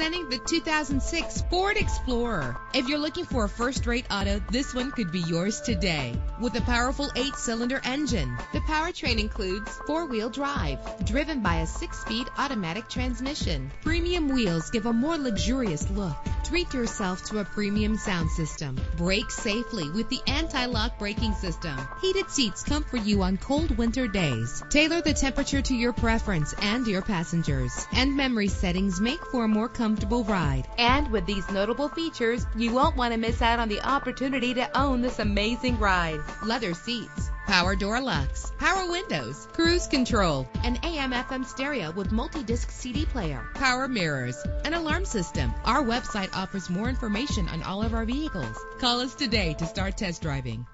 Presenting the 2006 Ford Explorer. If you're looking for a first-rate auto, this one could be yours today. With a powerful eight-cylinder engine, the powertrain includes four-wheel drive, driven by a six-speed automatic transmission. Premium wheels give a more luxurious look. Treat yourself to a premium sound system. Brake safely with the anti-lock braking system. Heated seats comfort you on cold winter days. Tailor the temperature to your preference and your passengers. And memory settings make for a more comfortable ride. And with these notable features, you won't want to miss out on the opportunity to own this amazing ride. Leather seats, power door locks, power windows, cruise control, an AM FM stereo with multi-disc CD player, power mirrors, an alarm system. Our website offers more information on all of our vehicles. Call us today to start test driving.